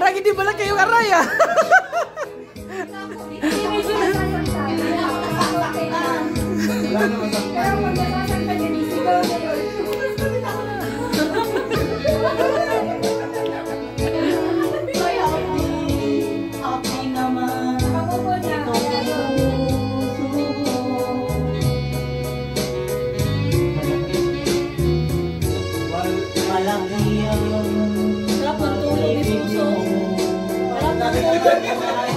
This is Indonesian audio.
Orang ini balik kayu karena ya. Lalu, Terima kasih.